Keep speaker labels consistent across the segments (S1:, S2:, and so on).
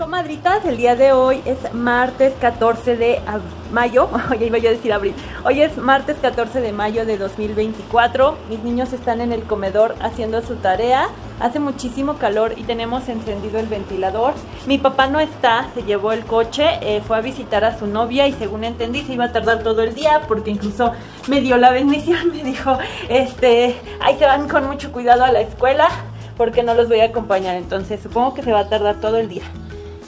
S1: Comadritas, el día de hoy es martes 14 de mayo, oye, iba a decir abril, hoy es martes 14 de mayo de 2024, mis niños están en el comedor haciendo su tarea, hace muchísimo calor y tenemos encendido el ventilador, mi papá no está, se llevó el coche, eh, fue a visitar a su novia y según entendí se iba a tardar todo el día porque incluso me dio la bendición, me dijo, este, ahí se van con mucho cuidado a la escuela porque no los voy a acompañar, entonces supongo que se va a tardar todo el día.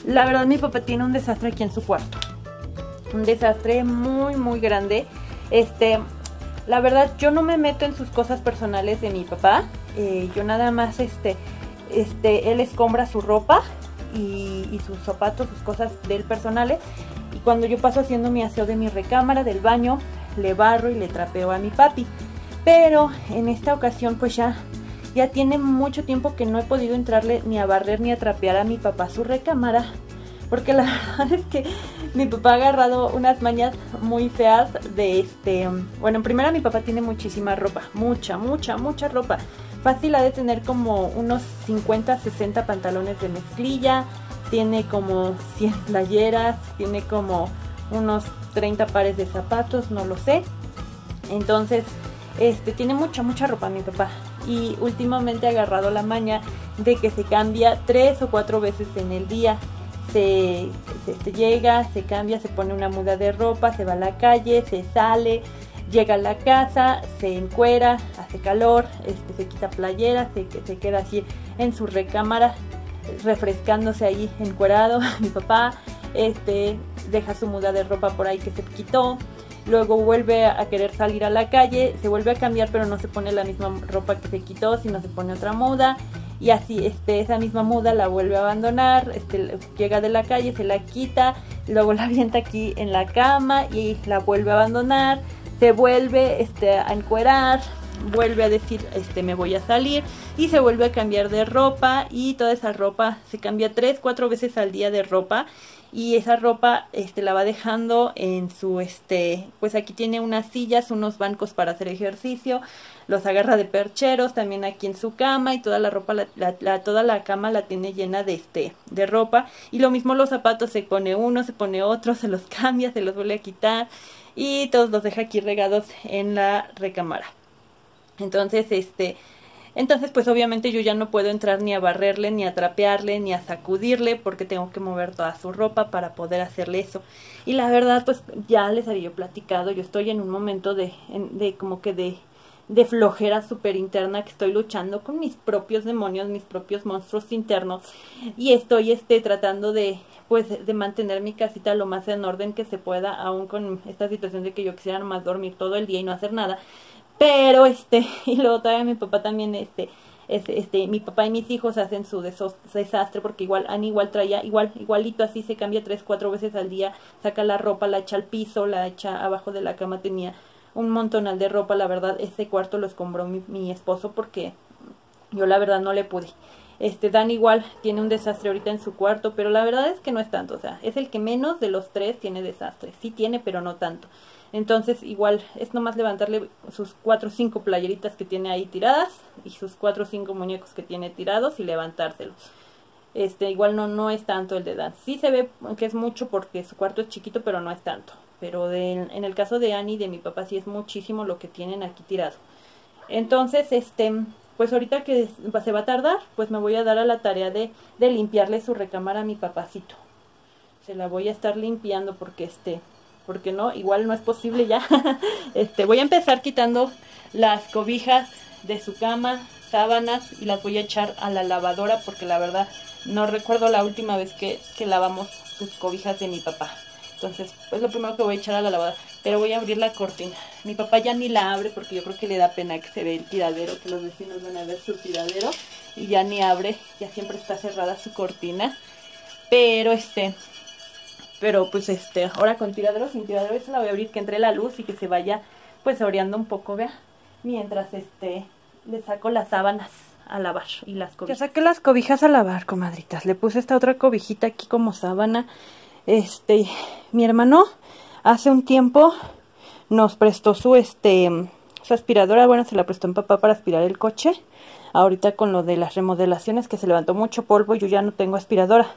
S1: La verdad mi papá tiene un desastre aquí en su cuarto. Un desastre muy muy grande. Este, la verdad yo no me meto en sus cosas personales de mi papá. Eh, yo nada más este, este, él escombra su ropa y, sus zapatos, sus cosas de él personales. Y cuando yo paso haciendo mi aseo de mi recámara, del baño, le barro y le trapeo a mi papi. Pero en esta ocasión pues ya ya tiene mucho tiempo que no he podido entrarle ni a barrer ni a trapear a mi papá su recámara. Porque la verdad es que mi papá ha agarrado unas mañas muy feas de este... Bueno, en primera mi papá tiene muchísima ropa. Mucha, mucha, mucha ropa. Fácil ha de tener como unos 50, 60 pantalones de mezclilla. Tiene como 100 playeras. Tiene como unos 30 pares de zapatos, no lo sé. Entonces, este, tiene mucha, mucha ropa mi papá y últimamente ha agarrado la maña de que se cambia tres o cuatro veces en el día. Se, llega, se cambia, se pone una muda de ropa, se va a la calle, se sale, llega a la casa, se encuera, hace calor, este, se quita playera, se, se queda así en su recámara refrescándose ahí encuerado, mi papá, este, deja su muda de ropa por ahí que se quitó, luego vuelve a querer salir a la calle, se vuelve a cambiar pero no se pone la misma ropa que se quitó, sino se pone otra muda y así este, esa misma muda la vuelve a abandonar, este, llega de la calle, se la quita, luego la avienta aquí en la cama y la vuelve a abandonar, se vuelve este, a encuerar, vuelve a decir este me voy a salir y se vuelve a cambiar de ropa y toda esa ropa se cambia tres, cuatro veces al día de ropa y esa ropa este la va dejando en su este pues aquí tiene unas sillas unos bancos para hacer ejercicio los agarra de percheros también aquí en su cama y toda la ropa la, toda la cama la tiene llena de este de ropa y lo mismo los zapatos se pone uno se pone otro se los cambia se los vuelve a quitar y todos los deja aquí regados en la recámara. Entonces este entonces, pues obviamente yo ya no puedo entrar ni a barrerle, ni a trapearle, ni a sacudirle, porque tengo que mover toda su ropa para poder hacerle eso. Y la verdad, pues ya les había platicado, yo estoy en un momento de, de como que de, de flojera súper interna, que estoy luchando con mis propios demonios, mis propios monstruos internos, y estoy este, tratando de, pues, de mantener mi casita lo más en orden que se pueda, aún con esta situación de que yo quisiera nomás dormir todo el día y no hacer nada pero este, y luego todavía mi papá también, este, este, este, mi papá y mis hijos hacen su desastre porque igual Ani igual traía igual igualito así se cambia tres cuatro veces al día saca la ropa la echa al piso la echa abajo de la cama tenía un montonal de ropa la verdad ese cuarto lo escombró mi, mi esposo porque yo la verdad no le pude. Este Dan igual tiene un desastre ahorita en su cuarto pero la verdad es que no es tanto o sea es el que menos de los tres tiene desastre sí tiene pero no tanto entonces igual es nomás levantarle sus cuatro o cinco playeritas que tiene ahí tiradas y sus cuatro o cinco muñecos que tiene tirados y levantárselos. Este, igual no, no es tanto el de Dan. Sí se ve que es mucho porque su cuarto es chiquito, pero no es tanto. Pero en el caso de Annie y de mi papá sí es muchísimo lo que tienen aquí tirado. Entonces, este, pues ahorita que se va a tardar, pues me voy a dar a la tarea de, de limpiarle su recámara a mi papacito. Se la voy a estar limpiando porque este, porque no, igual no es posible ya. este, voy a empezar quitando las cobijas de su cama, sábanas y las voy a echar a la lavadora porque la verdad no recuerdo la última vez que, que lavamos sus cobijas de mi papá. Entonces, pues lo primero que voy a echar a la lavadora. Pero voy a abrir la cortina. Mi papá ya ni la abre porque yo creo que le da pena que se ve el tiradero, que los vecinos van a ver su tiradero. Y ya ni abre, ya siempre está cerrada su cortina. Pero este, pero pues este, ahora con tiradero, sin tiradero, esa la voy a abrir que entre la luz y que se vaya pues oreando un poco, vea. Mientras este, le saco las sábanas a lavar y las cobijas. Ya saqué las cobijas a lavar, comadritas. Le puse esta otra cobijita aquí como sábana. Este, mi hermano hace un tiempo nos prestó su este su aspiradora, bueno, se la prestó en papá para aspirar el coche. Ahorita con lo de las remodelaciones que se levantó mucho polvo, yo ya no tengo aspiradora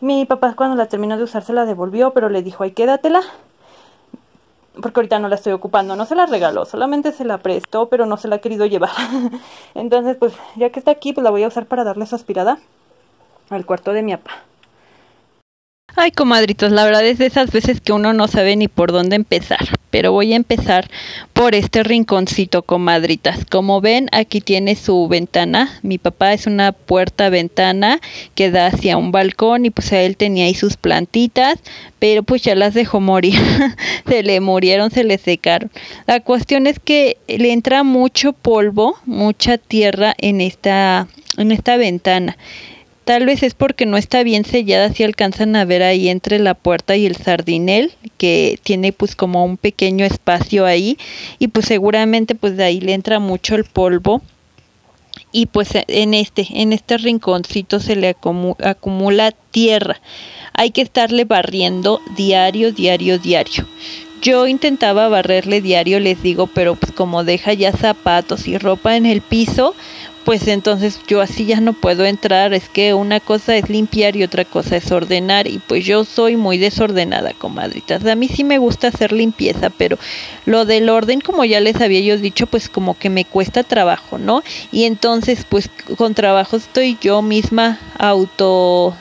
S1: Mi papá cuando la terminó de usar se la devolvió, pero le dijo, ay, quédatela. Porque ahorita no la estoy ocupando, no se la regaló, solamente se la prestó, pero no se la ha querido llevar. Entonces, pues ya que está aquí, pues la voy a usar para darle su aspirada al cuarto de mi papá.
S2: Ay, comadritos, la verdad es de esas veces que uno no sabe ni por dónde empezar. Pero voy a empezar por este rinconcito, comadritas. Como ven, aquí tiene su ventana. Mi papá es una puerta-ventana que da hacia un balcón y pues a él tenía ahí sus plantitas, pero pues ya las dejó morir. se le murieron, se le secaron. La cuestión es que le entra mucho polvo, mucha tierra en esta, en esta ventana. Tal vez es porque no está bien sellada, si alcanzan a ver ahí entre la puerta y el sardinel, que tiene pues como un pequeño espacio ahí y pues seguramente pues de ahí le entra mucho el polvo y pues en este, en este rinconcito se le acumula tierra. Hay que estarle barriendo diario, diario, diario. Yo intentaba barrerle diario, les digo, pero pues como deja ya zapatos y ropa en el piso, pues entonces yo así ya no puedo entrar, es que una cosa es limpiar y otra cosa es ordenar y pues yo soy muy desordenada, comadritas. A mí sí me gusta hacer limpieza, pero lo del orden, como ya les había yo dicho, pues como que me cuesta trabajo, ¿no? Y entonces pues con trabajo estoy yo misma auto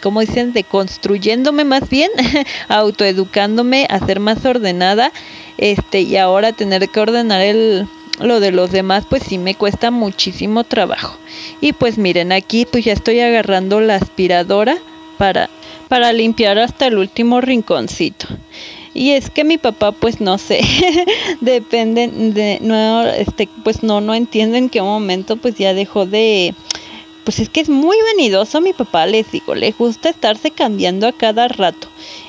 S2: como dicen, deconstruyéndome más bien, autoeducándome a ser más ordenada, este, y ahora tener que ordenar el, lo de los demás pues sí me cuesta muchísimo trabajo. Y pues miren, aquí pues ya estoy agarrando la aspiradora para, para limpiar hasta el último rinconcito. Y es que mi papá pues no sé, depende de, no, este, pues no, no entiende en qué momento pues ya dejó de, pues es que es muy venidoso mi papá, les digo, le gusta estarse cambiando a cada rato.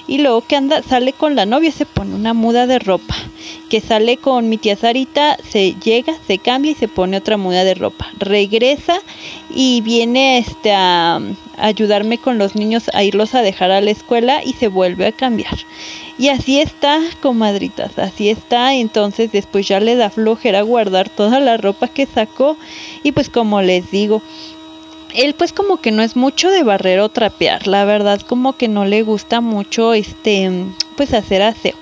S2: Y luego que anda, sale con la novia, se pone una muda de ropa. Que sale con mi tía Sarita, se llega, se cambia y se pone otra muda de ropa. Regresa y viene este, a, ayudarme con los niños a irlos a dejar a la escuela y se vuelve a cambiar. Y así está, comadritas, así está. Entonces después ya le da flojera guardar toda la ropa que sacó. Y pues como les digo, él pues como que no es mucho de barrer o trapear, la verdad como que no le gusta mucho este pues hacer aseo.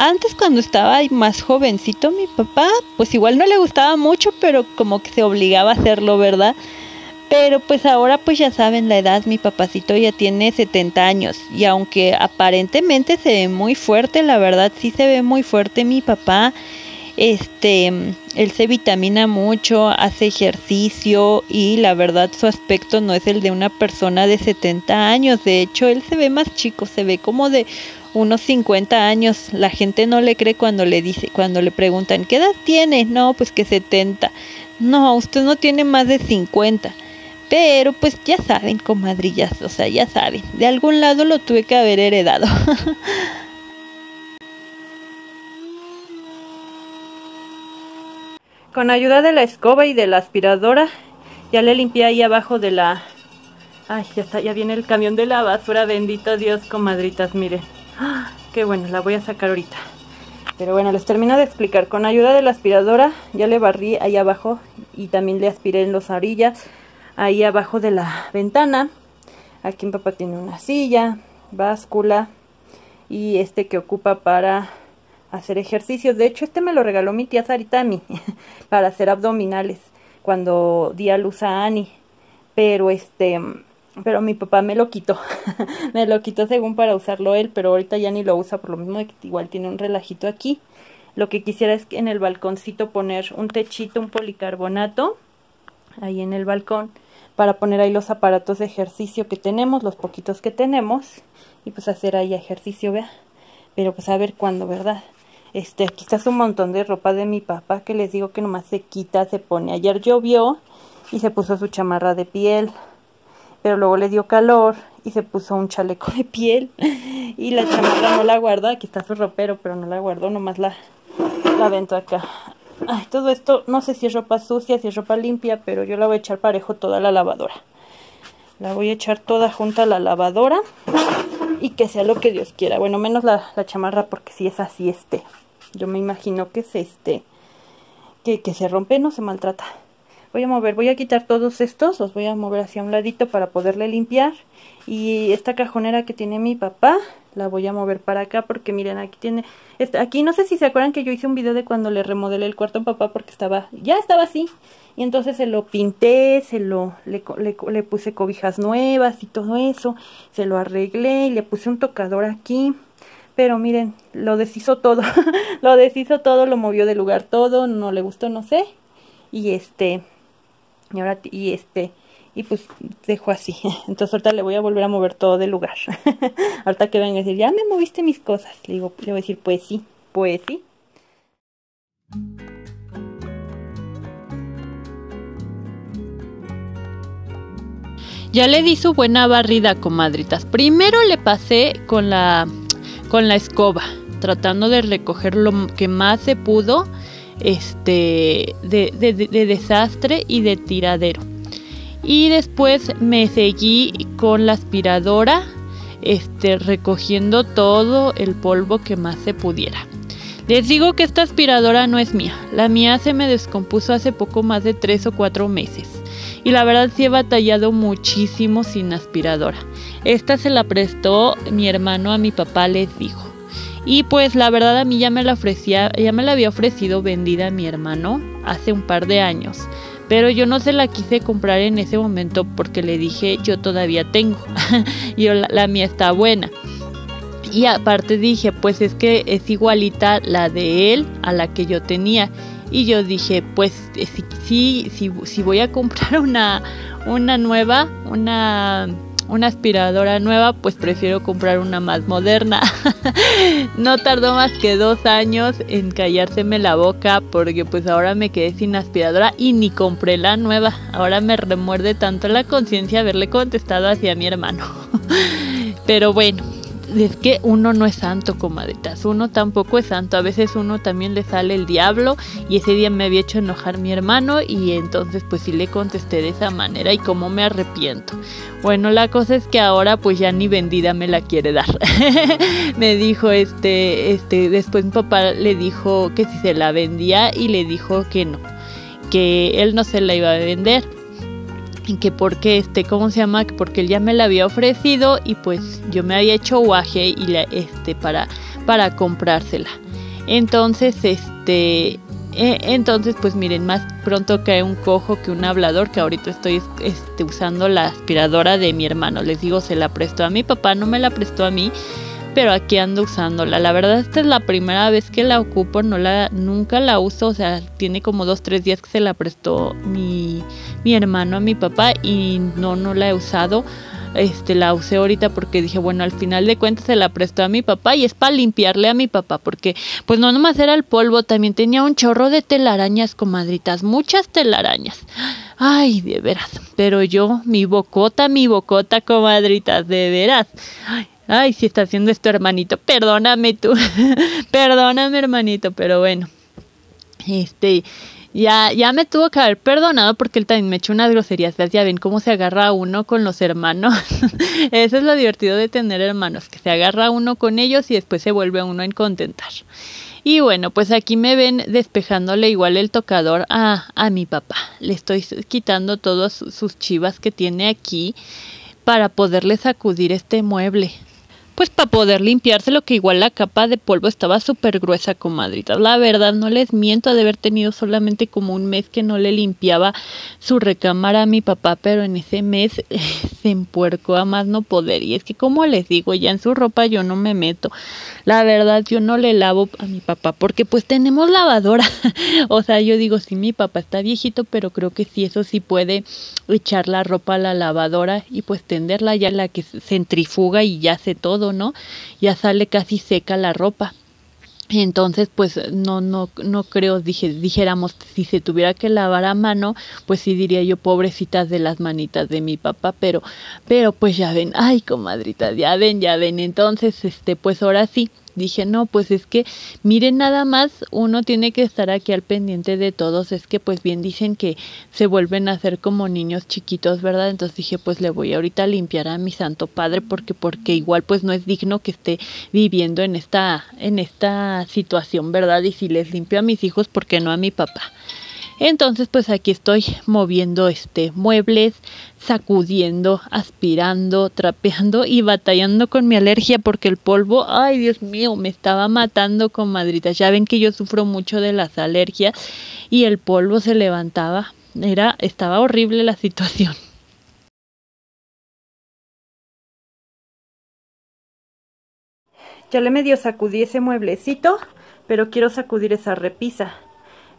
S2: Antes cuando estaba más jovencito mi papá pues igual no le gustaba mucho pero como que se obligaba a hacerlo, ¿verdad? Pero pues ahora pues ya saben la edad, mi papacito ya tiene 70 años y aunque aparentemente se ve muy fuerte, la verdad sí se ve muy fuerte mi papá este, él se vitamina mucho, hace ejercicio y la verdad su aspecto no es el de una persona de 70 años. De hecho, él se ve más chico, se ve como de unos 50 años. La gente no le cree cuando le dice, cuando le preguntan, ¿qué edad tiene? No, pues que 70. No, usted no tiene más de 50. Pero pues ya saben, comadrillas, o sea, ya saben, de algún lado lo tuve que haber heredado.
S1: Con ayuda de la escoba y de la aspiradora, ya le limpié ahí abajo de la... Ay, ya está, ya viene el camión de la basura, bendito Dios, comadritas, miren. Qué bueno, la voy a sacar ahorita. Pero bueno, les termino de explicar. Con ayuda de la aspiradora, ya le barrí ahí abajo y también le aspiré en los orillas, ahí abajo de la ventana. Aquí mi papá tiene una silla, báscula y este que ocupa para hacer ejercicios. De hecho, este me lo regaló mi tía Sarita a mí para hacer abdominales cuando di a luz a Annie. Pero este, pero mi papá me lo quitó. me lo quitó según para usarlo él, pero ahorita ya ni lo usa por lo mismo que igual tiene un relajito aquí. Lo que quisiera es que en el balconcito poner un techito, un policarbonato, ahí en el balcón, para poner ahí los aparatos de ejercicio que tenemos, los poquitos que tenemos, y pues hacer ahí ejercicio, vea. Pero pues a ver cuándo, ¿verdad? Este, aquí está un montón de ropa de mi papá que les digo que nomás se quita, se pone. Ayer llovió y se puso su chamarra de piel, pero luego le dio calor y se puso un chaleco de piel y la chamarra no la guarda. Aquí está su ropero, pero no la guardó, nomás la, la acá. Ay, todo esto, no sé si es ropa sucia, si es ropa limpia, pero yo la voy a echar parejo toda la lavadora. La voy a echar toda junta a la lavadora y que sea lo que Dios quiera. Bueno, menos la, la chamarra porque si es así este. Yo me imagino que es este, que, que se rompe, no se maltrata. Voy a mover, voy a quitar todos estos, los voy a mover hacia un ladito para poderle limpiar. Y esta cajonera que tiene mi papá, la voy a mover para acá porque miren, aquí tiene, aquí no sé si se acuerdan que yo hice un video de cuando le remodelé el cuarto a papá porque estaba, ya estaba así. Y entonces se lo pinté, se lo, le, le puse cobijas nuevas y todo eso, se lo arreglé y le puse un tocador aquí pero miren, lo deshizo todo, lo deshizo todo, lo movió de lugar todo, no le gustó, no sé, y este, y ahora, y este, y pues dejo así, entonces ahorita le voy a volver a mover todo de lugar, ahorita que venga a decir, ya me moviste mis cosas, le digo, le voy a decir, pues sí, pues sí.
S2: Ya le di su buena barrida, comadritas. Primero le pasé con la con la escoba, tratando de recoger lo que más se pudo este, de, desastre y de tiradero. Y después me seguí con la aspiradora, este, recogiendo todo el polvo que más se pudiera. Les digo que esta aspiradora no es mía. La mía se me descompuso hace poco más de tres o cuatro meses. Y la verdad sí he batallado muchísimo sin aspiradora. Esta se la prestó mi hermano a mi papá, les dijo. Y pues la verdad a mí ya me la ofrecía, ya me la había ofrecido vendida a mi hermano hace un par de años. Pero yo no se la quise comprar en ese momento porque le dije yo todavía tengo. yo la, la mía está buena. Y aparte dije, pues es que es igualita la de él a la que yo tenía. Y yo dije, pues sí, sí, sí, voy a comprar una, una nueva, una una aspiradora nueva, pues prefiero comprar una más moderna. no tardó más que dos años en callárseme la boca porque pues ahora me quedé sin aspiradora y ni compré la nueva. Ahora me remuerde tanto la conciencia haberle contestado hacia mi hermano. Pero bueno, es que uno no es santo, comadritas. Uno tampoco es santo. A veces uno también le sale el diablo. Y ese día me había hecho enojar mi hermano. Y entonces, pues sí le contesté de esa manera. Y cómo me arrepiento. Bueno, la cosa es que ahora, pues ya ni vendida me la quiere dar. me dijo, este, este, después mi papá le dijo que si se la vendía. Y le dijo que no. Que él no se la iba a vender que porque este, ¿cómo se llama? Porque él ya me la había ofrecido y pues yo me había hecho guaje y la, este, para, para comprársela. Entonces, este, e, entonces pues miren, más pronto cae un cojo que un hablador, que ahorita estoy este, usando la aspiradora de mi hermano. Les digo, se la prestó a mi papá, no me la prestó a mí pero aquí ando usándola. La verdad esta es la primera vez que la ocupo, no la, nunca la uso, o sea, tiene como dos, tres días que se la prestó mi, mi hermano a mi papá y no, no la he usado. Este, la usé ahorita porque dije, bueno, al final de cuentas se la prestó a mi papá y es para limpiarle a mi papá, porque pues no nomás era el polvo, también tenía un chorro de telarañas, comadritas, muchas telarañas. Ay, de veras, pero yo, mi bocota, mi bocota, comadritas, de veras. Ay, Ay, si está haciendo esto, hermanito. Perdóname tú. Perdóname, hermanito. Pero bueno. Este. Ya, ya me tuvo que haber perdonado porque él también me echó unas groserías. Ya ven cómo se agarra uno con los hermanos. Eso es lo divertido de tener hermanos, que se agarra uno con ellos y después se vuelve uno a contentar. Y bueno, pues aquí me ven despejándole igual el tocador a, a mi papá. Le estoy quitando todas sus chivas que tiene aquí para poderle sacudir este mueble pues para poder limpiárselo, que igual la capa de polvo estaba súper gruesa, comadritas. La verdad, no les miento de haber tenido solamente como un mes que no le limpiaba su recámara a mi papá, pero en ese mes se empuercó a más no poder. Y es que, como les digo, ya en su ropa yo no me meto. La verdad, yo no le lavo a mi papá porque pues tenemos lavadora. o sea, yo digo, sí, mi papá está viejito, pero creo que sí, eso sí puede echar la ropa a la lavadora y pues tenderla ya la que centrifuga y ya hace todo ¿no? Ya sale casi seca la ropa. Entonces, pues no, no, no creo, dije, dijéramos, si se tuviera que lavar a mano, pues sí diría yo, pobrecitas de las manitas de mi papá, pero, pero pues ya ven, ay comadritas, ya ven, ya ven, entonces, este, pues ahora sí, dije, no, pues es que miren nada más, uno tiene que estar aquí al pendiente de todos, es que pues bien dicen que se vuelven a hacer como niños chiquitos, ¿verdad? Entonces dije, pues le voy ahorita a limpiar a mi santo padre porque porque igual pues no es digno que esté viviendo en esta en esta situación, ¿verdad? Y si les limpio a mis hijos, ¿por qué no a mi papá? Entonces, pues aquí estoy moviendo este muebles, sacudiendo, aspirando, trapeando y batallando con mi alergia porque el polvo, ay Dios mío, me estaba matando con madritas. Ya ven que yo sufro mucho de las alergias y el polvo se levantaba. Era, estaba horrible la situación.
S1: Ya le medio sacudí ese mueblecito, pero quiero sacudir esa repisa.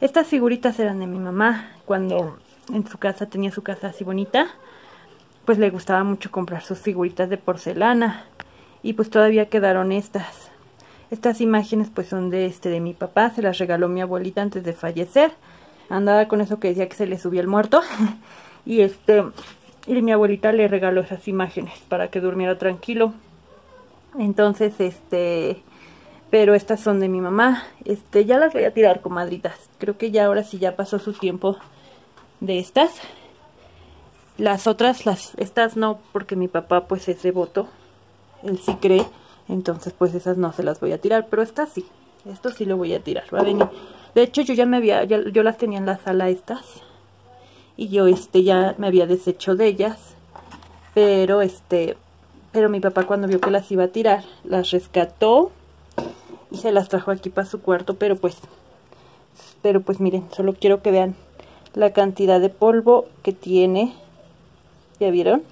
S1: Estas figuritas eran de mi mamá cuando en su casa tenía su casa así bonita. Pues le gustaba mucho comprar sus figuritas de porcelana. Y pues todavía quedaron estas. Estas imágenes pues son de este de mi papá, se las regaló mi abuelita antes de fallecer. Andaba con eso que decía que se le subía el muerto. y este y mi abuelita le regaló esas imágenes para que durmiera tranquilo. Entonces, este, pero estas son de mi mamá. Este, ya las voy a tirar, comadritas. Creo que ya ahora sí ya pasó su tiempo de estas. Las otras, las, estas no, porque mi papá pues es devoto. Él sí cree. Entonces, pues esas no se las voy a tirar. Pero estas sí. Esto sí lo voy a tirar. Va a venir. De hecho, yo ya me había, yo las tenía en la sala estas. Y yo, este, ya me había deshecho de ellas. Pero, este, pero mi papá cuando vio que las iba a tirar, las rescató y se las trajo aquí para su cuarto, pero pues, pero pues miren, solo quiero que vean la cantidad de polvo que tiene. ¿Ya vieron?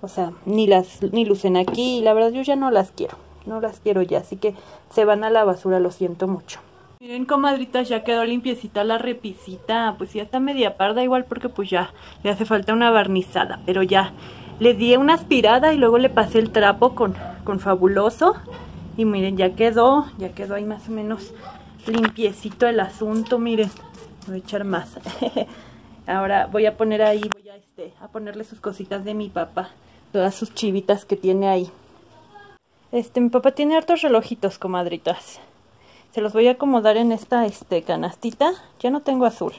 S1: O sea, ni las, ni lucen aquí, y la verdad yo ya no las quiero, no las quiero ya, así que se van a la basura, lo siento mucho. Miren, comadritas, ya quedó limpiecita la repisita, pues ya está media parda igual porque pues ya le hace falta una barnizada, pero ya le di una aspirada y luego le pasé el trapo con, con fabuloso. Y miren, ya quedó, ya quedó ahí más o menos limpiecito el asunto, miren. Voy a echar más. Ahora voy a poner ahí, voy a, este, a ponerle sus cositas de mi papá. Todas sus chivitas que tiene ahí. Este, mi papá tiene hartos relojitos, comadritas. Se los voy a acomodar en esta este, canastita. Ya no tengo azul.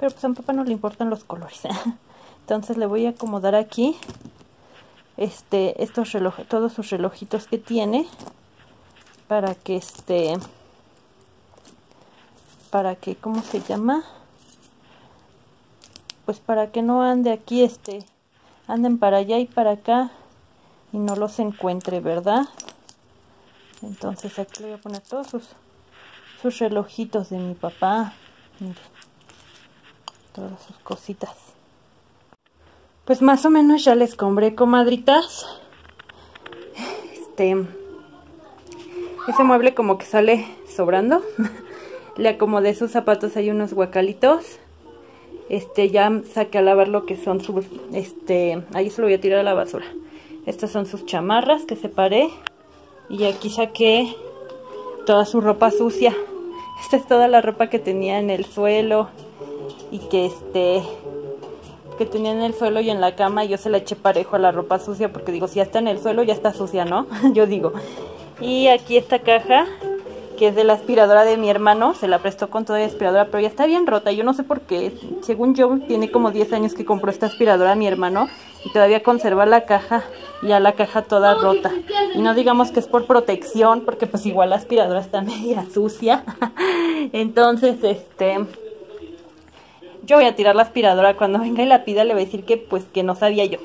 S1: Pero pues a mi papá no le importan los colores. entonces le voy a acomodar aquí este estos relojes todos sus relojitos que tiene para que este para que cómo se llama pues para que no ande aquí este anden para allá y para acá y no los encuentre verdad entonces aquí le voy a poner todos sus sus relojitos de mi papá miren todas sus cositas pues más o menos ya les compré, comadritas. Este. Ese mueble como que sale sobrando. Le acomodé sus zapatos, hay unos guacalitos. Este, ya saqué a lavar lo que son sus, este, ahí se lo voy a tirar a la basura. Estas son sus chamarras que separé. Y aquí saqué toda su ropa sucia. Esta es toda la ropa que tenía en el suelo. Y que este, que tenía en el suelo y en la cama y yo se la eché parejo a la ropa sucia porque digo, si ya está en el suelo ya está sucia, ¿no? yo digo. Y aquí esta caja que es de la aspiradora de mi hermano, se la prestó con toda la aspiradora, pero ya está bien rota, yo no sé por qué, según yo tiene como 10 años que compró esta aspiradora mi hermano y todavía conserva la caja, ya la caja toda rota, y no digamos que es por protección, porque pues igual la aspiradora está media sucia, entonces este yo voy a tirar la aspiradora. Cuando venga y la pida le voy a decir que pues que no sabía yo.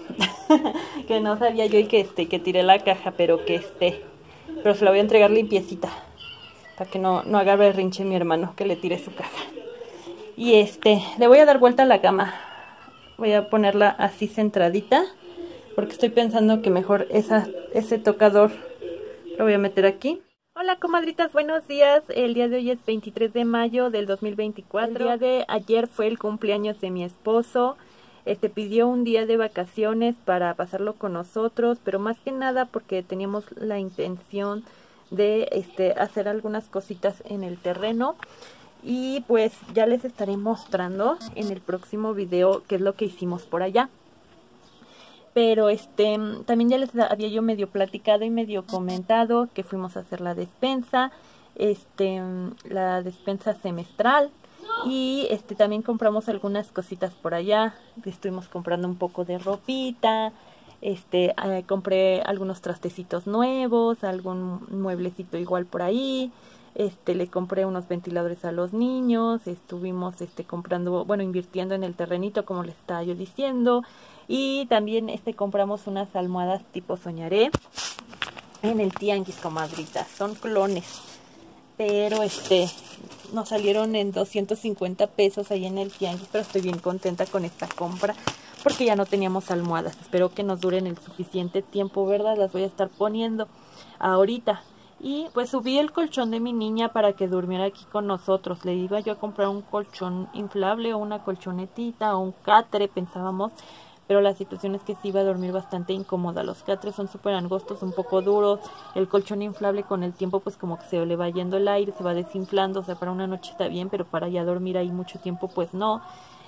S1: Que no sabía yo y que este que tiré la caja pero que este pero se la voy a entregar limpiecita para que no, no haga berrinche mi hermano que le tire su caja y este le voy a dar vuelta a la cama voy a ponerla así centradita porque estoy pensando que mejor esa, ese tocador lo voy a meter aquí Hola comadritas, buenos días. El día de hoy es 23 de mayo del 2024. El día de ayer fue el cumpleaños de mi esposo. Este pidió un día de vacaciones para pasarlo con nosotros, pero más que nada porque teníamos la intención de este hacer algunas cositas en el terreno. Y pues ya les estaré mostrando en el próximo video qué es lo que hicimos por allá. Pero este también ya les había yo medio platicado y medio comentado que fuimos a hacer la despensa, este la despensa semestral y este también compramos algunas cositas por allá, estuvimos comprando un poco de ropita, este eh, compré algunos trastecitos nuevos, algún mueblecito igual por ahí, Este, le compré unos ventiladores a los niños, estuvimos este comprando, bueno, invirtiendo en el terrenito como les estaba yo diciendo, y también este compramos unas almohadas tipo soñaré en el tianguis comadritas, son clones. Pero este nos salieron en 250 pesos ahí en el tianguis, pero estoy bien contenta con esta compra porque ya no teníamos almohadas. Espero que nos duren el suficiente tiempo, ¿verdad? Las voy a estar poniendo ahorita. Y pues subí el colchón de mi niña para que durmiera aquí con nosotros. Le iba yo a comprar un colchón inflable o una colchonetita o un catre, pensábamos. Pero la situación es que se iba a dormir bastante incómoda. Los catres son súper angostos, un poco duros. El colchón inflable con el tiempo pues como que se le va yendo el aire, se va desinflando. O sea, para una noche está bien, pero para ya dormir ahí mucho tiempo pues no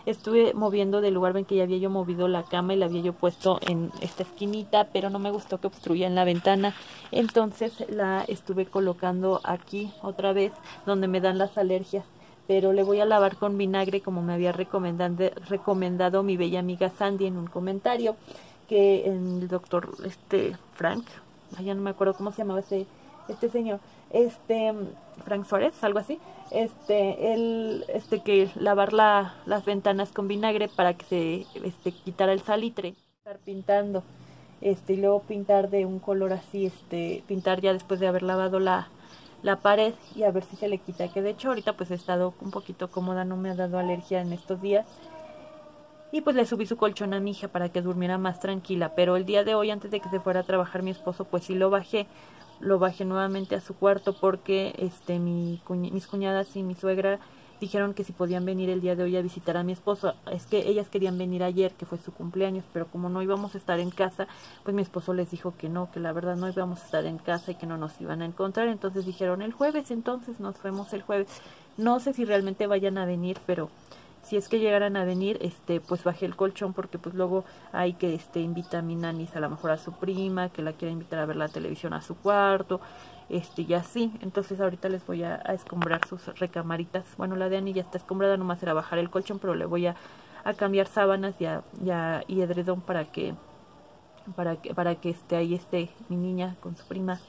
S1: estuve moviendo del lugar, ven que ya había yo movido la cama y la había yo puesto en esta esquinita, pero no me gustó que obstruía en la ventana, entonces la estuve colocando aquí otra vez, donde me dan las alergias, pero le voy a lavar con vinagre como me había recomendado, recomendado mi bella amiga Sandy en un comentario, que el doctor este Frank, ya no me acuerdo cómo se llamaba ese este señor, este Frank Suárez, algo así, este, él, este, que lavar la, las ventanas con vinagre para que se, este, quitara el salitre, estar pintando, este, y luego pintar de un color así, este, pintar ya después de haber lavado la, la pared y a ver si se le quita, que de hecho ahorita pues he estado un poquito cómoda, no me ha dado alergia en estos días, y pues le subí su colchón a mi hija para que durmiera más tranquila, pero el día de hoy antes de que se fuera a trabajar mi esposo pues sí lo bajé lo bajé nuevamente a su cuarto porque este mi mis cuñadas y mi suegra dijeron que si podían venir el día de hoy a visitar a mi esposo. Es que ellas querían venir ayer, que fue su cumpleaños, pero como no íbamos a estar en casa, pues mi esposo les dijo que no, que la verdad no íbamos a estar en casa y que no nos iban a encontrar. Entonces dijeron el jueves, entonces nos fuimos el jueves. No sé si realmente vayan a venir, pero si es que llegaran a venir, este, pues bajé el colchón porque pues luego hay que este invita a mi nanis a lo mejor a su prima, que la quiera invitar a ver la televisión a su cuarto, este y así. Entonces ahorita les voy a, escombrar sus recamaritas. Bueno, la de Ani ya está escombrada, nomás era bajar el colchón, pero le voy a, a cambiar sábanas y, a, y edredón para que para que para que esté ahí esté mi niña con su prima.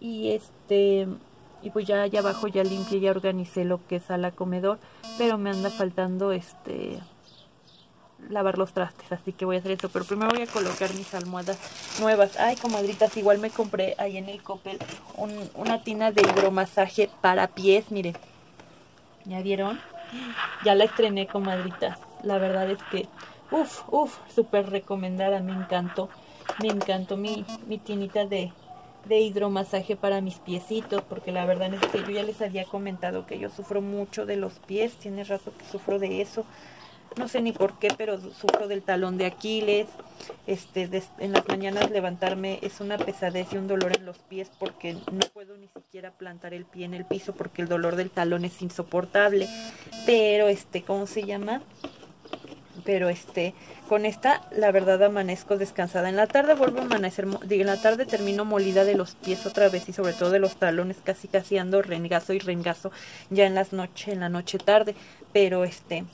S1: Y este y pues ya allá abajo ya limpié ya organicé lo que es sala comedor pero me anda faltando este lavar los trastes así que voy a hacer eso. Pero primero voy a colocar mis almohadas nuevas. Ay comadritas igual me compré ahí en el copel una tina de hidromasaje para pies miren ya vieron ya la estrené comadritas la verdad es que uff uff súper recomendada me encantó. Me encantó mi, mi tinita de de hidromasaje para mis piecitos, porque la verdad es que yo ya les había comentado que yo sufro mucho de los pies, tiene rato que sufro de eso, no sé ni por qué, pero sufro del talón de Aquiles, este, en las mañanas levantarme es una pesadez y un dolor en los pies porque no puedo ni siquiera plantar el pie en el piso porque el dolor del talón es insoportable, pero este, ¿cómo se llama? pero este con esta la verdad amanezco descansada. En la tarde vuelvo a amanecer en la tarde termino molida de los pies otra vez y sobre todo de los talones casi casi ando rengazo y rengazo ya en las noches en la noche tarde. Pero este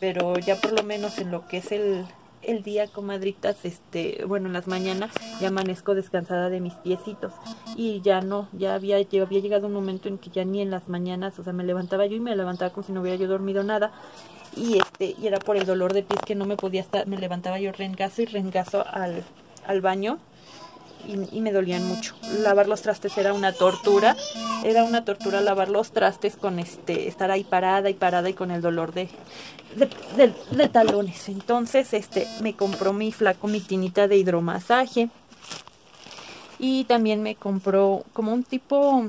S1: pero ya por lo menos en lo que es el el día, comadritas, este, bueno, en las mañanas ya amanezco descansada de mis piecitos. Y ya no, ya había, había llegado un momento en que ya ni en las mañanas, o sea, me levantaba yo y me levantaba como si no hubiera yo dormido nada. Y este y era por el dolor de pies que no me podía estar, me levantaba yo rengazo y rengazo al, al baño y, me dolían mucho. Lavar los trastes era una tortura, era una tortura lavar los trastes con este, estar ahí parada y parada y con el dolor de, de, talones. Entonces, este, me compró mi flaco mi tinita de hidromasaje y también me compró como un tipo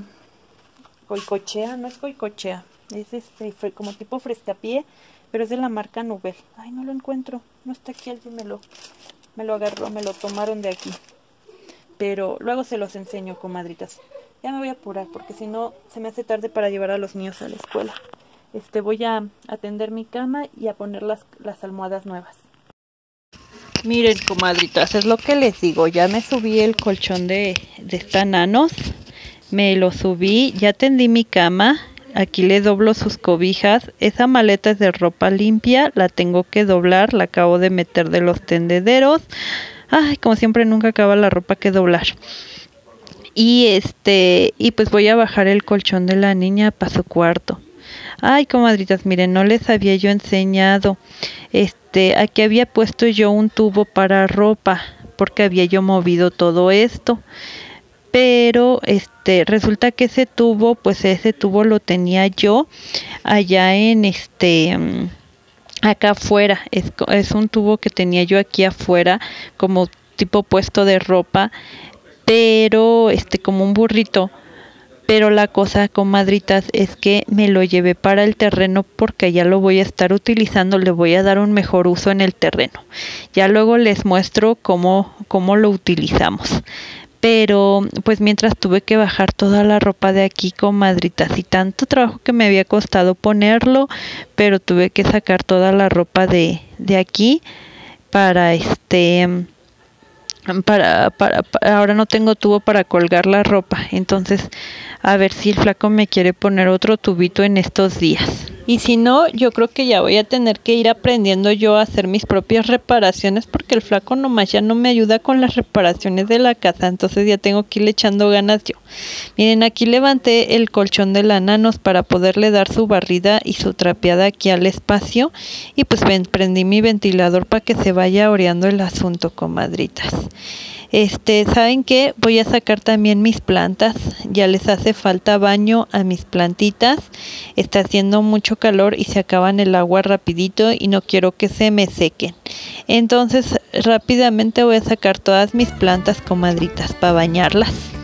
S1: coicochea, no es coicochea, es este, como tipo frescapié pero es de la marca Nubel. Ay, no lo encuentro. No está aquí, alguien me lo agarró, me lo tomaron de aquí. Pero luego se los enseño, comadritas. Ya me voy a apurar porque si no se me hace tarde para llevar a los niños a la escuela. Este, voy a atender mi cama y a poner las, las almohadas nuevas.
S2: Miren, comadritas, es lo que les digo. Ya me subí el colchón de, de esta. Me lo subí, ya tendí mi cama Aquí le doblo sus cobijas. Esa maleta es de ropa limpia. La tengo que doblar. La acabo de meter de los tendederos. Ay, como siempre nunca acaba la ropa que doblar. Y este, y pues voy a bajar el colchón de la niña para su cuarto. Ay, comadritas, miren, no les había yo enseñado. Este, aquí había puesto yo un tubo para ropa, porque había yo movido todo esto. Pero este, resulta que ese tubo, pues ese tubo lo tenía yo allá en este mm, acá afuera. Es, es un tubo que tenía yo aquí afuera, como tipo puesto de ropa, pero este como un burrito pero la cosa, comadritas, es que me lo llevé para el terreno porque ya lo voy a estar utilizando, le voy a dar un mejor uso en el terreno. Ya luego les muestro cómo, cómo lo utilizamos. Pero pues mientras tuve que bajar toda la ropa de aquí, comadritas, y tanto trabajo que me había costado ponerlo, pero tuve que sacar toda la ropa de, de aquí para este para, para, ahora no tengo tubo para colgar la ropa. Entonces a ver si el flaco me quiere poner otro tubito en estos días y si no, yo creo que ya voy a tener que ir aprendiendo yo a hacer mis propias reparaciones porque el flaco nomás ya no me ayuda con las reparaciones de la casa. Entonces ya tengo que irle echando ganas yo. Miren, aquí levanté el colchón de la nanos para poderle dar su barrida y su trapeada aquí al espacio. Y pues prendí mi ventilador para que se vaya oreando el asunto, comadritas. Este, ¿saben qué? Voy a sacar también mis plantas. Ya les hace falta baño a mis plantitas. Está haciendo mucho calor y se acaban el agua rapidito y no quiero que se me sequen. Entonces, rápidamente voy a sacar todas mis plantas comadritas para bañarlas.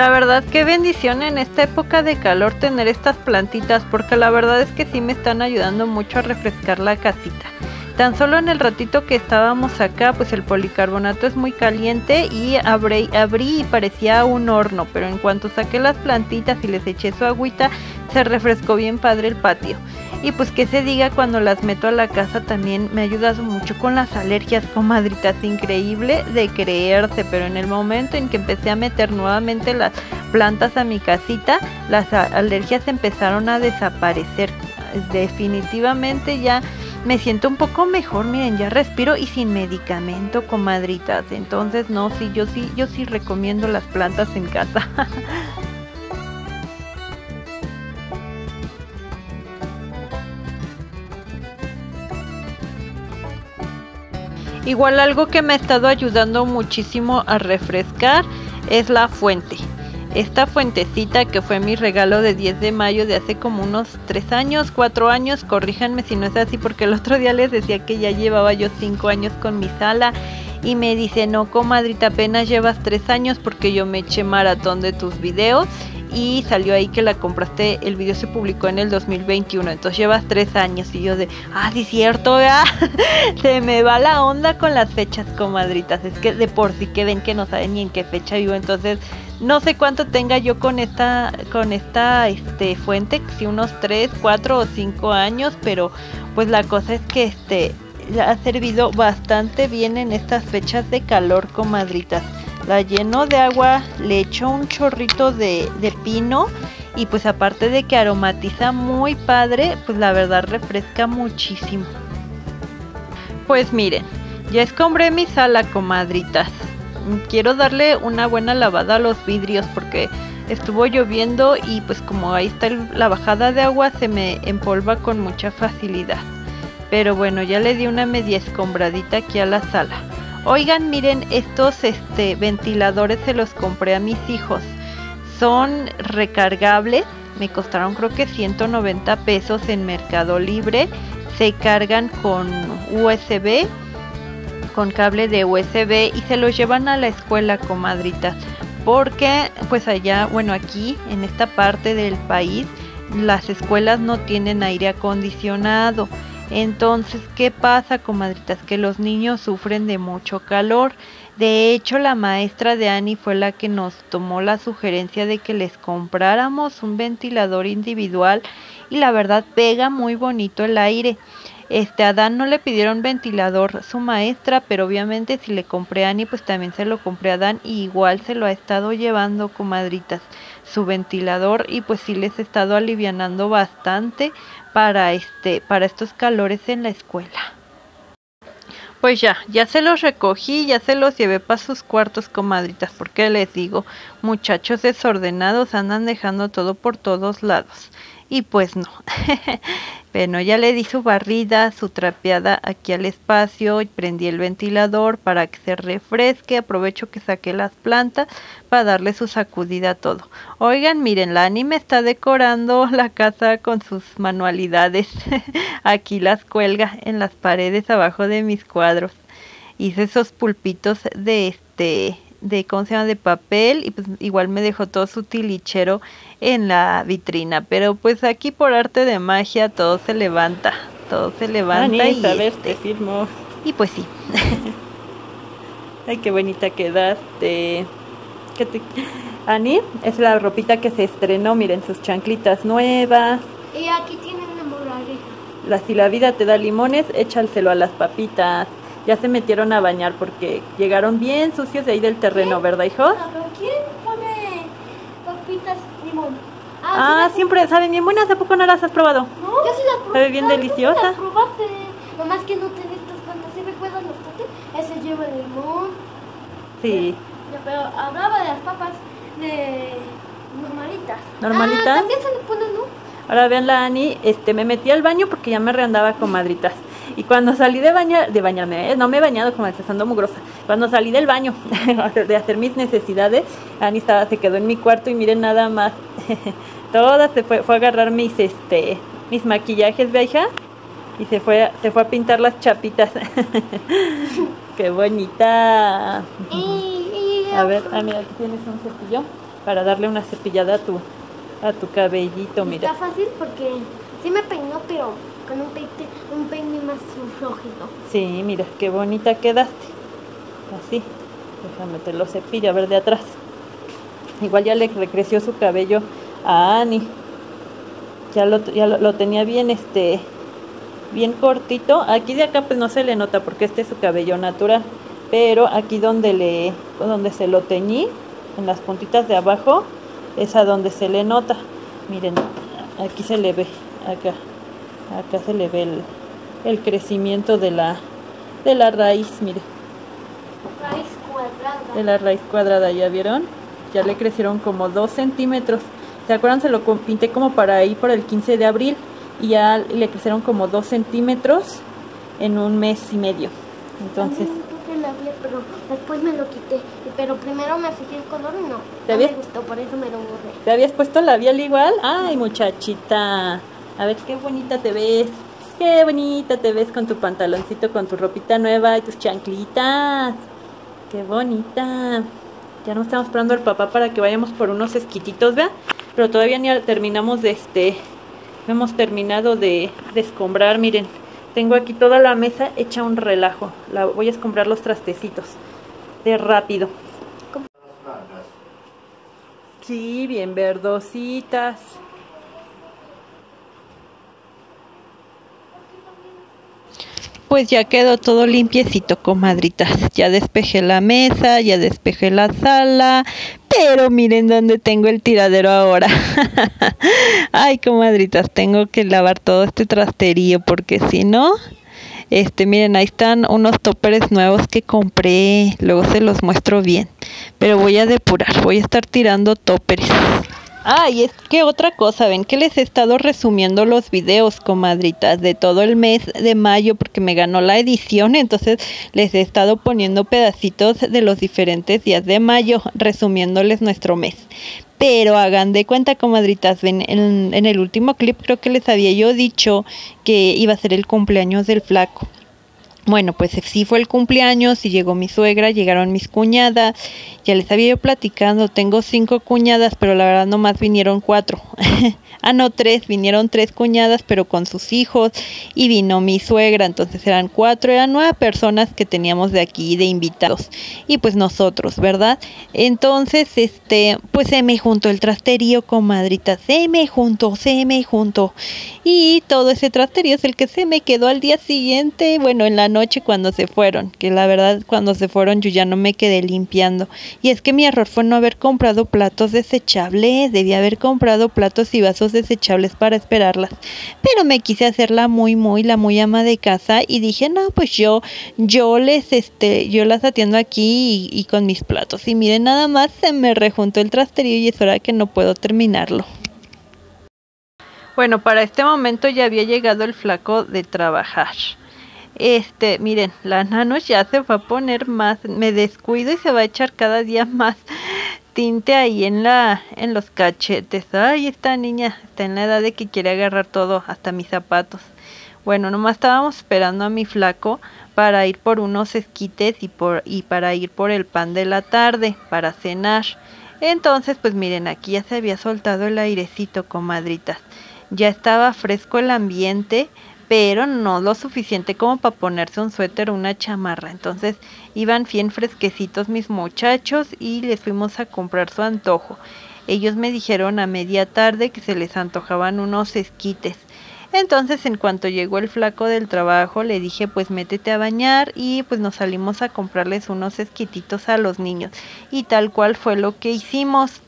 S2: La verdad qué bendición en esta época de calor tener estas plantitas porque la verdad es que sí me están ayudando mucho a refrescar la casita. Tan solo en el ratito que estábamos acá, pues el policarbonato es muy caliente y abrí, abrí y parecía un horno, pero en cuanto saqué las plantitas y les eché su agüita, se refrescó bien padre el patio. Y pues que se diga cuando las meto a la casa también me ayuda mucho con las alergias, comadritas, increíble de creerse, pero en el momento en que empecé a meter nuevamente las plantas a mi casita, las alergias empezaron a desaparecer. Definitivamente ya me siento un poco mejor, miren, ya respiro y sin medicamento, comadritas. Entonces, no, sí, yo sí, yo sí recomiendo las plantas en casa. Igual algo que me ha estado ayudando muchísimo a refrescar es la fuente. Esta fuentecita que fue mi regalo de 10 de mayo de hace como unos 3 años, 4 años, corríjanme si no es así porque el otro día les decía que ya llevaba yo 5 años con mi sala y me dice, no comadrita, apenas llevas 3 años porque yo me eché maratón de tus videos y salió ahí que la compraste, el video se publicó en el 2021, entonces llevas tres años y yo de, ah, sí cierto, se me va la onda con las fechas, comadritas, es que de por sí que ven que no saben ni en qué fecha vivo, entonces no sé cuánto tenga yo con esta, con esta este, fuente, si unos 3, 4 o 5 años, pero pues la cosa es que este ha servido bastante bien en estas fechas de calor, comadritas la lleno de agua, le echo un chorrito de, pino y pues aparte de que aromatiza muy padre, pues la verdad refresca muchísimo. Pues miren, ya escombré mi sala, comadritas. Quiero darle una buena lavada a los vidrios porque estuvo lloviendo y pues como ahí está la bajada de agua se me empolva con mucha facilidad. Pero bueno, ya le di una media escombradita aquí a la sala. Oigan, miren, estos este, ventiladores se los compré a mis hijos. Son recargables, me costaron creo que 190 pesos en Mercado Libre. Se cargan con USB, con cable de USB y se los llevan a la escuela, comadritas. Porque pues allá, bueno, aquí en esta parte del país las escuelas no tienen aire acondicionado. Entonces, ¿qué pasa, comadritas? Que los niños sufren de mucho calor. De hecho, la maestra de Annie fue la que nos tomó la sugerencia de que les compráramos un ventilador individual y la verdad pega muy bonito el aire. Este, a Dan no le pidieron ventilador su maestra, pero obviamente si le compré a Annie, pues también se lo compré a Dan y igual se lo ha estado llevando, comadritas, su ventilador y pues sí les he estado alivianando bastante para este, para estos calores en la escuela. Pues ya, ya se los recogí, ya se los llevé para sus cuartos, comadritas, porque les digo, muchachos desordenados andan dejando todo por todos lados. Y pues no. bueno, ya le di su barrida, su trapeada aquí al espacio prendí el ventilador para que se refresque. Aprovecho que saqué las plantas para darle su sacudida a todo. Oigan, miren, la anime está decorando la casa con sus manualidades. aquí las cuelga en las paredes abajo de mis cuadros. Hice esos pulpitos de este de ¿cómo se llama? de papel y pues igual me dejó todo su tilichero en la vitrina, pero pues aquí por arte de magia todo se levanta, todo se levanta
S1: y a ver, te este,
S2: Y pues sí.
S1: Ay, qué bonita quedaste. ¿Qué te... Ani, es la ropita que se estrenó, miren sus chanclitas nuevas.
S3: Y aquí tienen una moraleja.
S1: La, si la vida te da limones, échalselo a las papitas ya se metieron a bañar porque llegaron bien sucios de ahí del terreno, ¿verdad, hijo?
S3: ¿quién pone papitas limón?
S1: Ah, ah siempre saben bien buenas, ¿a poco no las has probado?
S3: No, yo sí las probé.
S1: Sabe bien deliciosa.
S3: Las probaste. Nomás que no te estas cuantas, ¿sí recuerdas los toques? Ese lleva limón.
S1: Sí.
S3: pero hablaba de las papas de normalitas.
S1: ¿Normalitas?
S3: Ah, también se le pone, ¿no?
S1: Ahora vean la Ani, este, me metí al baño porque ya me reandaba con madritas. Y cuando salí de bañar, de bañarme, eh, no me he bañado como estando mugrosa. Cuando salí del baño de hacer mis necesidades, Ani estaba, se quedó en mi cuarto y miren nada más. Toda se fue, fue a agarrar mis este mis maquillajes, vieja, y se fue, se fue a pintar las chapitas. Qué bonita. a ver, ah, mira, aquí tienes un cepillo para darle una cepillada a tu a tu cabellito, mira.
S3: Está fácil porque sí me peinó, pero con un peine, un peine más flojito.
S1: Sí, mira, qué bonita quedaste. Así. Déjame te lo cepillo, a ver de atrás. Igual ya le recreció su cabello a Ani. Ya lo, ya lo, tenía bien, este, bien cortito. Aquí de acá pues no se le nota porque este es su cabello natural. Pero aquí donde le, donde se lo teñí, en las puntitas de abajo, es a donde se le nota. Miren, aquí se le ve, acá acá se le ve el, crecimiento de la de la raíz mire
S3: raíz cuadrada.
S1: De la raíz cuadrada ya vieron ya le crecieron como dos centímetros. Se acuerdan se lo pinté como para ahí por el 15 de abril y ya le crecieron como dos centímetros en un mes y medio. Entonces
S3: pero después me lo quité. Pero primero me fijé el color y no, ¿Te me gustó, por eso me lo borré.
S1: ¿Te habías puesto labial igual? Ay, muchachita. A ver qué bonita te ves. Qué bonita te ves con tu pantaloncito, con tu ropita nueva y tus chanclitas. Qué bonita. Ya no estamos esperando al papá para que vayamos por unos esquititos, ¿vean? Pero todavía ni terminamos de este... No hemos terminado de, de escombrar, miren. Tengo aquí toda la mesa hecha un relajo. La, voy a escombrar los trastecitos. De rápido. Sí, bien verdositas.
S2: pues ya quedó todo limpiecito, comadritas. Ya despejé la mesa, ya despejé la sala, pero miren dónde tengo el tiradero ahora. Ay, comadritas, tengo que lavar todo este trasterío porque si no, este, miren, ahí están unos toppers nuevos que compré, luego se los muestro bien. Pero voy a depurar, voy a estar tirando toppers. Ah, y es que otra cosa, ven que les he estado resumiendo los videos, comadritas, de todo el mes de mayo porque me ganó la edición, entonces les he estado poniendo pedacitos de los diferentes días de mayo, resumiéndoles nuestro mes. Pero hagan de cuenta, comadritas, ven, en, en el último clip creo que les había yo dicho que iba a ser el cumpleaños del flaco. Bueno, pues sí fue el cumpleaños y llegó mi suegra, llegaron mis cuñadas, ya les había yo platicando, tengo cinco cuñadas, pero la verdad nomás vinieron cuatro. ah, no, tres, vinieron tres cuñadas, pero con sus hijos, y vino mi suegra, entonces eran cuatro, eran nueve personas que teníamos de aquí de invitados, y pues nosotros, ¿verdad? Entonces, este, pues se me juntó el trasterío, comadrita, se me juntó, se me juntó, y todo ese trasterío es el que se me quedó al día siguiente, bueno, en la noche cuando se fueron, que la verdad cuando se fueron yo ya no me quedé limpiando, y es que mi error fue no haber comprado platos desechables, debía haber comprado platos y vasos desechables para esperarlas. Pero me quise hacerla muy, muy, la muy ama de casa y dije, no, pues yo, yo les, este, yo las atiendo aquí y, con mis platos. Y miren, nada más se me rejuntó el trasterío y es hora que no puedo terminarlo. Bueno, para este momento ya había llegado el flaco de trabajar. Este, miren, la nano ya se va a poner más, me descuido y se va a echar cada día más tinte ahí en la en los cachetes. Ay, esta niña está en la edad de que quiere agarrar todo, hasta mis zapatos. Bueno, nomás estábamos esperando a mi flaco para ir por unos esquites y por y para ir por el pan de la tarde para cenar. Entonces, pues miren, aquí ya se había soltado el airecito, comadritas. Ya estaba fresco el ambiente pero no lo suficiente como para ponerse un suéter o una chamarra. Entonces iban bien fresquecitos mis muchachos y les fuimos a comprar su antojo. Ellos me dijeron a media tarde que se les antojaban unos esquites. Entonces en cuanto llegó el flaco del trabajo le dije pues métete a bañar y pues nos salimos a comprarles unos esquititos a los niños. Y tal cual fue lo que hicimos.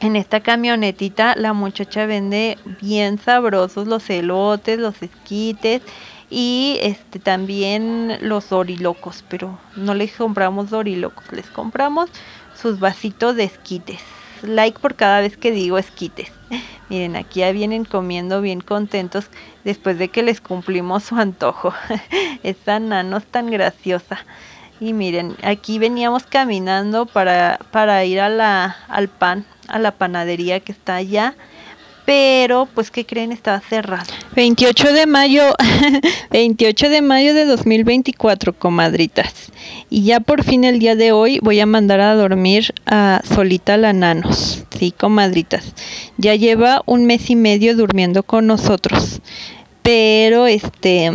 S2: En esta camionetita la muchacha vende bien sabrosos los elotes, los esquites y este también los dorilocos, pero no les compramos dorilocos, les compramos sus vasitos de esquites. Like por cada vez que digo esquites. Miren, aquí ya vienen comiendo bien contentos después de que les cumplimos su antojo. Esta nano es tan graciosa. Y miren, aquí veníamos caminando para, para ir a al pan, a la panadería que está allá. Pero, pues, ¿qué creen? Estaba cerrado. 28 de mayo, 28 de mayo de 2024, comadritas. Y ya por fin el día de hoy voy a mandar a dormir a Solita la Nanos. Sí, comadritas. Ya lleva un mes y medio durmiendo con nosotros. Pero, este,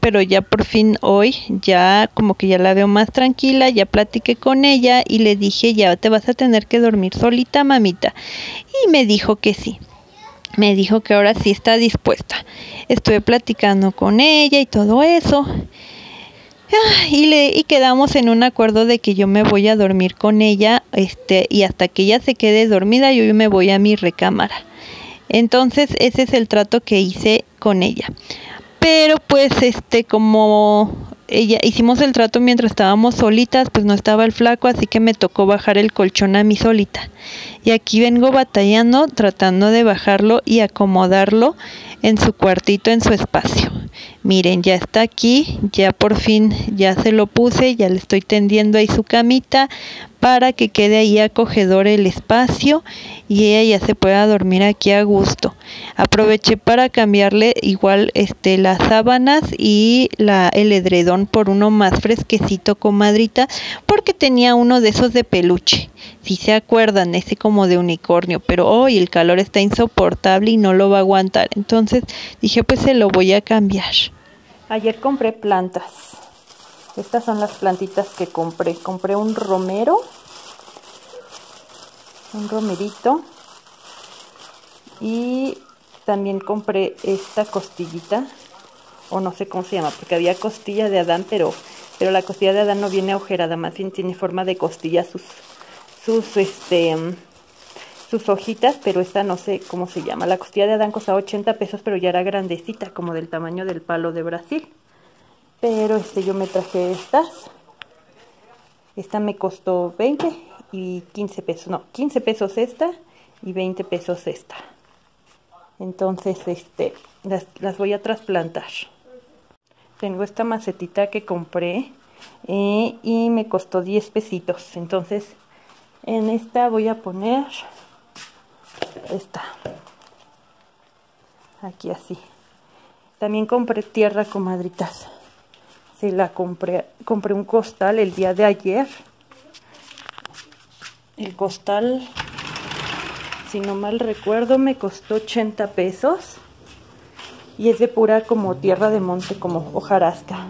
S2: pero ya por fin hoy ya como que ya la veo más tranquila, ya platiqué con ella y le dije ya te vas a tener que dormir solita mamita y me dijo que sí. Me dijo que ahora sí está dispuesta. Estuve platicando con ella y todo eso. Ah, y, le, y quedamos en un acuerdo de que yo me voy a dormir con ella este, y hasta que ella se quede dormida yo me voy a mi recámara. Entonces ese es el trato que hice con ella pero pues este como ella hicimos el trato mientras estábamos solitas, pues no estaba el flaco, así que me tocó bajar el colchón a mí solita. Y aquí vengo batallando, tratando de bajarlo y acomodarlo en su cuartito, en su espacio. Miren, ya está aquí, ya por fin ya se lo puse, ya le estoy tendiendo ahí su camita para que quede ahí acogedor el espacio y ella ya se pueda dormir aquí a gusto. Aproveché para cambiarle igual este las sábanas y el edredón por uno más fresquecito comadrita porque tenía uno de esos de peluche. Si se acuerdan, ese como de unicornio, pero hoy el calor está insoportable y no lo va a aguantar. Entonces dije, pues se lo voy a cambiar. Ayer compré plantas. Estas son las plantitas que compré. Compré un romero. Un romerito. Y también compré esta costillita. O no sé cómo se llama, porque había costilla de Adán, pero, pero la costilla de Adán no viene agujerada, más bien tiene forma de costilla sus, sus, este, sus hojitas, pero esta no sé cómo se llama. La costilla de Adán costaba 80 pesos, pero ya era grandecita, como del tamaño del palo de Brasil. Pero este yo me traje estas. Esta me costó 20 y 15 pesos. No, 15 pesos esta y 20 pesos esta. Entonces, este, las, las voy a trasplantar. Tengo esta macetita que compré eh, y me costó 10 pesitos. Entonces, en esta voy a poner esta. Aquí así. También compré tierra, comadritas. Se la compré, compré un costal el día de ayer. El costal
S1: si no mal recuerdo, me costó 80 pesos. Y es de pura como tierra de monte, como hojarasca.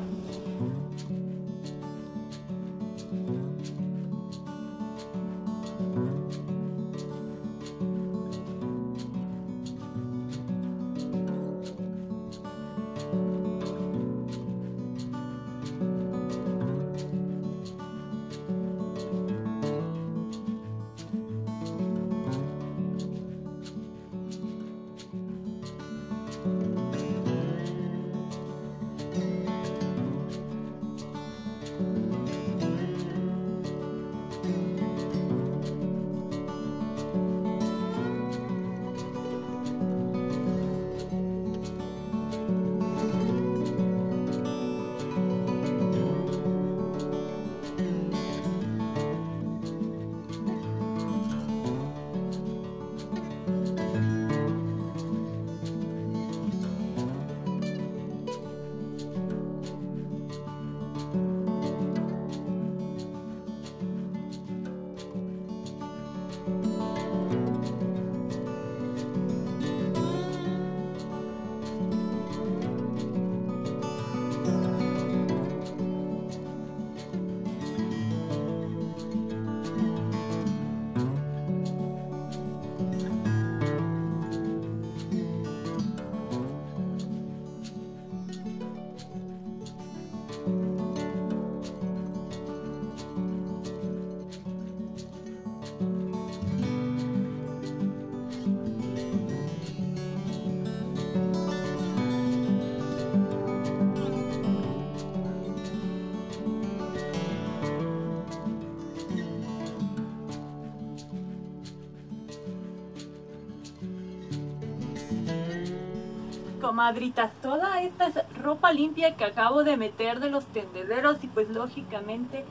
S1: Comadritas, toda esta ropa limpia que acabo de meter de los tendederos y pues lógicamente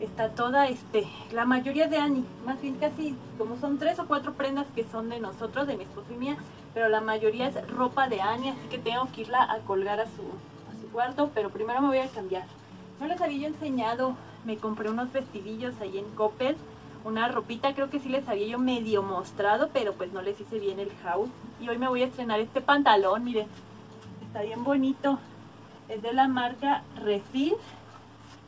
S1: está toda, este, la mayoría de Ani, más bien casi como son tres o cuatro prendas que son de nosotros, de mi esposo y mía, pero la mayoría es ropa de Ani, así que tengo que irla a colgar a su, cuarto, pero primero me voy a cambiar. No les había yo enseñado, me compré unos vestidillos ahí en Coppel, una ropita, creo que sí les había yo medio mostrado, pero pues no les hice bien el house. Y hoy me voy a estrenar este pantalón, miren, está bien bonito. Es de la marca Refil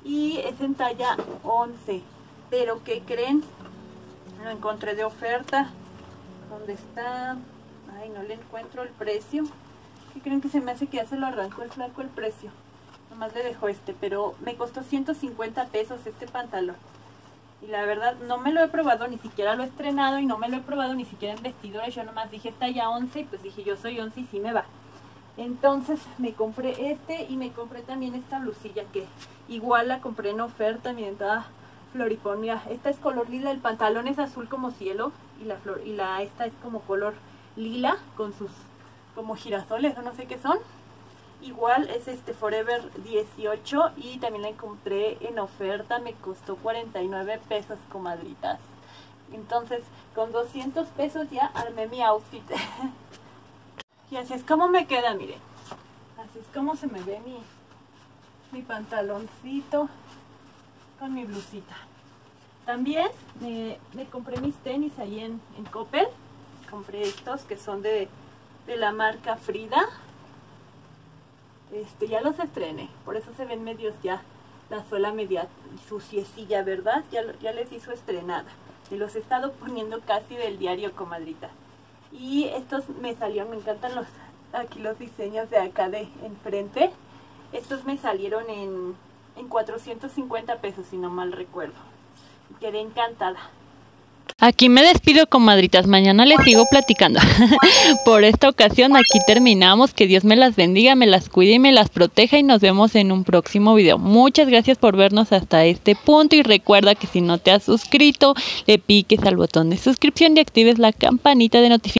S1: y es en talla 11. Pero ¿qué creen? Lo encontré de oferta. ¿Dónde está? Ay, no le encuentro el precio. ¿Qué creen que se me hace que ya se lo arrancó el flaco el precio? Nomás le dejo este, pero me costó 150 pesos este pantalón. Y la verdad no me lo he probado, ni siquiera lo he estrenado y no me lo he probado ni siquiera en vestidores. Yo nomás dije ya 11 y pues dije yo soy 11 y sí me va. Entonces me compré este y me compré también esta blusilla que igual la compré en oferta, miren, toda floriponía. Esta es color lila, el pantalón es azul como cielo y la flor y la esta es como color lila con sus como girasoles o no sé qué son. Igual es este Forever 18 y también la encontré en oferta, me costó 49 pesos comadritas. Entonces con 200 pesos ya armé mi outfit. y así es como me queda, miren. Así es como se me ve mi, mi pantaloncito con mi blusita. También me, compré mis tenis ahí en, en Coppel. Compré estos que son de, de la marca Frida este, ya los estrené, por eso se ven medios ya la suela media suciecilla, ¿verdad? Ya, ya les hizo estrenada. Y los he estado poniendo casi del diario, comadrita. Y estos me salieron, me encantan los aquí los diseños de acá de enfrente. Estos me salieron en, en 450 pesos, si no mal recuerdo. Quedé encantada.
S2: Aquí me despido, comadritas. Mañana les sigo platicando. Por esta ocasión aquí terminamos. Que Dios me las bendiga, me las cuide y me las proteja y nos vemos en un próximo video. Muchas gracias por vernos hasta este punto y recuerda que si no te has suscrito, le piques al botón de suscripción y actives la campanita de notificación